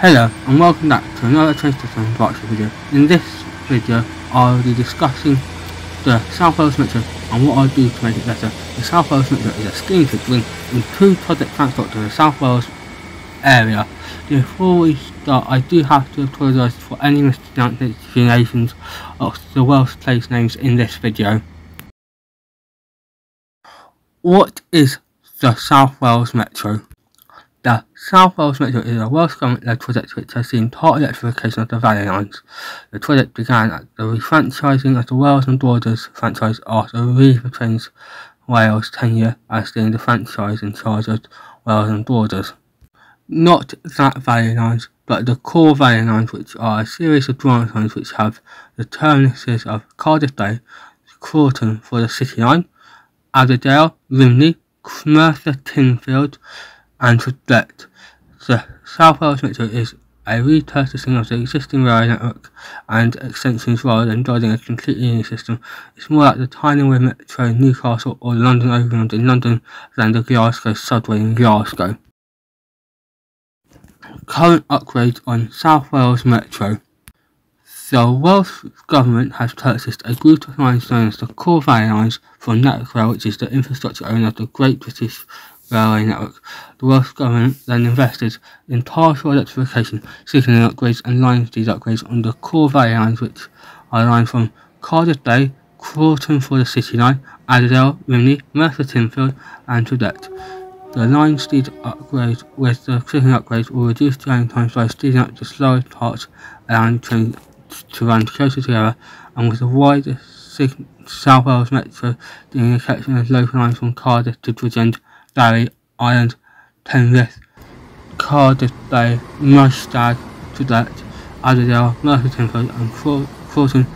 Hello and welcome back to another Train System Boxer video. In this video I'll be discussing the South Wales Metro and what I'll do to make it better. The South Wales Metro is a scheme to bring in two public transport to the South Wales area. Before we start I do have to apologise for any mispronunciations of the Welsh place names in this video. What is the South Wales Metro? The South Wales Metro is a Welsh Government-led project which has seen total electrification of the Valley Lines. The project began at the refranchising of the Wales and Borders franchise after Arriva Trains Wales' tenure as being the franchise in charge of Wales and Borders. Not that Valley Lines, but the core Valley Lines which are a series of branch lines which have the terminuses of Cardiff Bay, Coryton for the City Line, Aberdare, Rhymney, Merthyr Tydfil, and to that the South Wales Metro is a repurposing of the existing rail network and extensions rather than building a completely new system. It's more like the Tyne Metro in Newcastle or the London Overground in London than the Glasgow subway in Glasgow. Current upgrades on South Wales Metro. The Welsh Government has purchased a group of lines known as the Core Valley Lines from Network Rail, which is the infrastructure owner of the Great British railway network. The Welsh Government then invested in partial electrification, signalling upgrades and line speed upgrades on the core valley lines which are lines from Cardiff Bay, Coryton for the City Line, Aberdare, Rhymney, Merthyr Tydfil and Treherbert. The line speed upgrade with the signal upgrades will reduce journey times by speeding up the slower parts allowing trains to run closer together and with the wider South Wales Metro doing a section of local lines from Cardiff to Bridgend Barry Island, Penarth, Cardiff Bay, Mustag, Treherbert, Aberdare, Merthyr Tydfil and Coryton,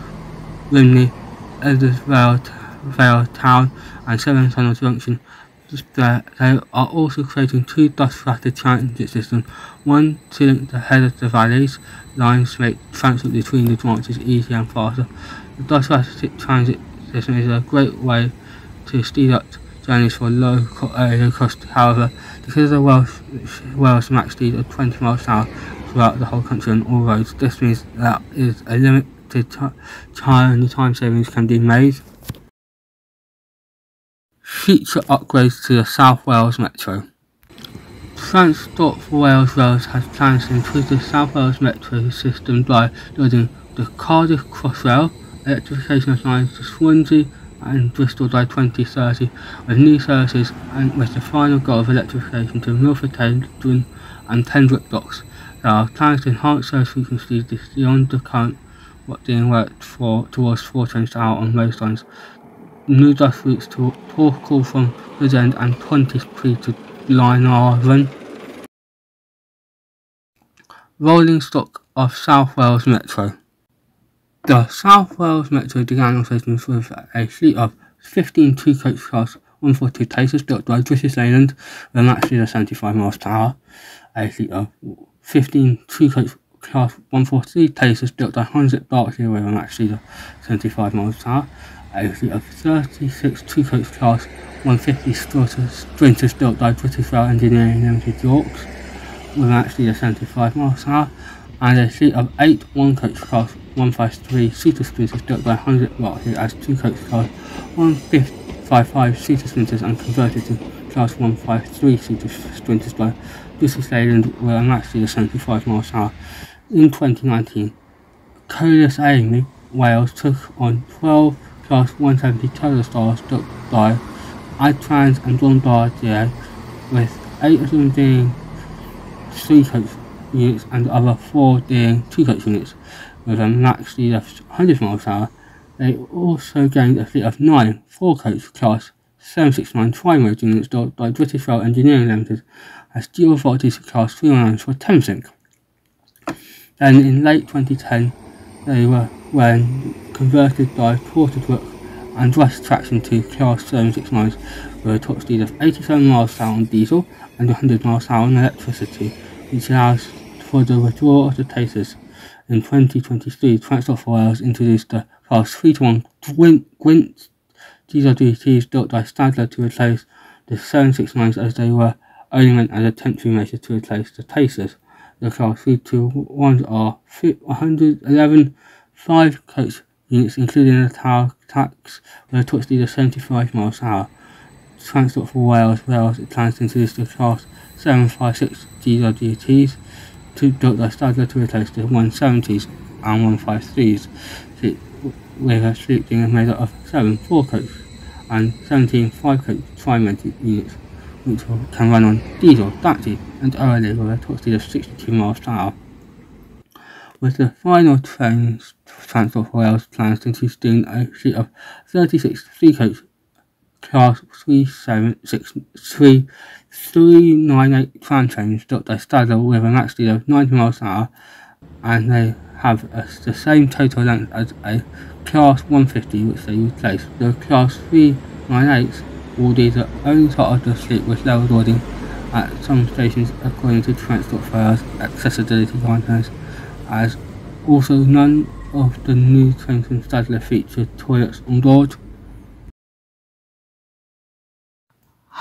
Rhymney, Eddisvale, Vale Town and Severn Tunnel Junction. They are also creating two dust-flatted transit systems, one to link the head of the valleys, lines to make transit between the branches easier and faster. The dust-flatted transit system is a great way to speed up journeys for low uh, cost. However, because the Welsh, Welsh max speed of 20 miles an hour throughout the whole country on all roads, this means that is a limited time time savings can be made. Future upgrades to the South Wales Metro. Transport for Wales Rails has plans to improve the South Wales Metro system by building the Cardiff Crossrail, electrification of lines to Swansea, and Bristol by 2030 with new services and with the final goal of electrification to Milford Haven and Pembroke docks. There are plans to enhance service frequencies beyond the current what being worked for towards four trains per hour on most lines. New bus routes to Porthcawl from Bridgend and Pontypridd to Glenarvan. Rolling stock of South Wales Metro. The South Wales Metro began operations with a fleet of 15 two-coach class 142 Pacers built by British Leyland with a max speed of 75 miles per hour. A fleet of 15 two-coach class 143 Pacers built by Hunslet Berkshire with a max speed of 75 miles per hour. A fleet of 36 two-coach class 150 Sprinters built by British Rail Engineering Limited Yorks with a max speed of 75 miles per hour. And a seat of 8 one-coach class 153 Super Sprinters built by Hunslet Berkshire as two coach class 155 Super Sprinters and converted to class 153 Super Sprinters by British Leyland with a max of 75 miles per hour. In 2019, KeolisAmey Wales took on 12 class 170 Turbostars built by Adtranz and Bombardier with 8 of them being 3 coach units and the other 4 being 2 coach units with a max speed of 100 miles per hour. They also gained a fleet of nine four-coach class 769 tri-mode units built by British Rail Engineering Limited as dual voltage class 319 for Thameslink. Then in late 2010, they were when converted by Porterbrook and Brush Traction to class 769s with a top speed of 87 miles per hour on diesel and 100 miles per hour on electricity, which allows for the withdrawal of the Pacers in 2023, Transport for Wales introduced the Class 3 to 1 Gwent, Gwent GTWs built by Stadler to replace the 769s as they were only meant as a temporary measure to replace the Pacers. the class 321s are 111 5 coach units including the tower attacks with a top speed of 75 miles per hour. Transport for Wales, Wales plans to introduce the class 756 GTWs a stagger to replace the 170s and 153s with a fleet being made up of 7 4 coach and 17 5 coach tri units which can run on diesel, battery and early with a top speed of 62 miles per hour. With the final trains Transport for Wales plans to introduce a fleet of 36 three coach class 376 398 tram trains built by Stadler with a max speed of 90 miles an hour and they have a, the same total length as a class 150 which they replace. The class 398 will be the only part of the fleet with level loading at some stations according to Transport for Wales accessibility guidelines as also none of the new trains from Stadler feature toilets on board.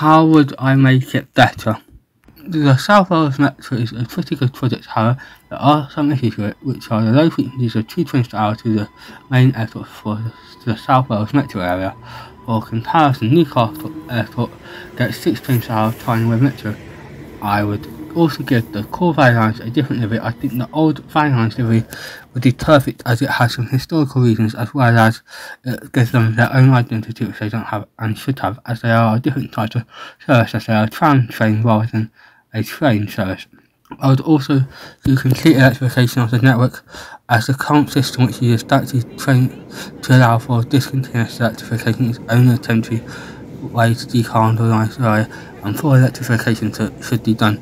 How would I make it better? The South Wales Metro is a pretty good project, however, there are some issues with it, which are the low frequencies of two trains per hour to the main airport for the South Wales Metro area. For comparison, Newcastle Airport gets six trains per hour Tyne and Wear Metro. I would also give the core Lines a different livery. I think the old Lines livery would be perfect as it has some historical reasons as well as it gives them their own identity which they don't have and should have as they are a different type of service as they are a tram train rather than a train service. I would also do complete electrification of the network as the current system which uses battery train to allow for discontinuous electrification is only a temporary way to decarbonise the area and full electrification to, should be done.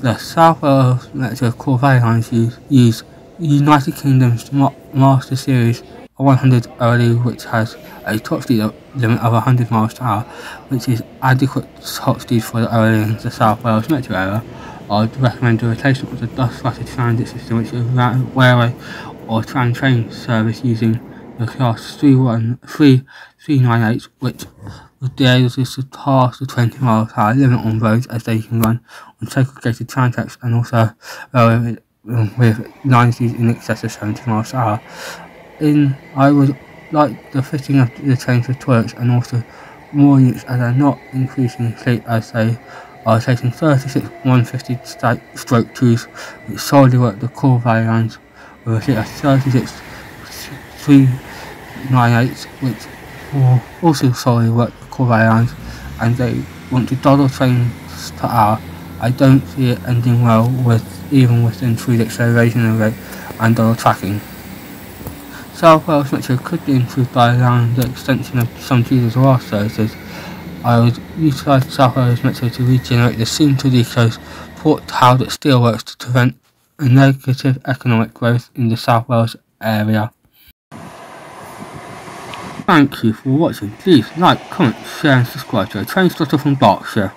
The South Wales Metro Valley lines use, United Kingdom's Master Series 100 early which has a top speed limit of 100 miles per hour which is adequate top speed for the early in the South Wales metro area. I would recommend the replacement of the bus rapid transit system which is a railway or tram train service using the class 31398 which would be able to surpass the 20 miles hour limit on roads as they can run on segregated tram tracks and also um, with line speeds in excess of 70 miles per hour. In, I would like the fitting of the trains with toilets and also more units as they're not increasing fleet as they are taking 36 150 stroke 2s which solely work the core valley lines with a fleet of 36 398 which will also solely work valley lines and they want to double trains per hour. I don't see it ending well with even within fluid acceleration rate and double tracking. South Wales Metro could be improved by allowing the extension of some Jesus or services. I would utilise South Wales Metro to regenerate the Seam to the Coast Port Talbot steelworks to prevent a negative economic growth in the South Wales area. Thank you for watching. Please like, comment, share and subscribe to a trainspotter from Berkshire.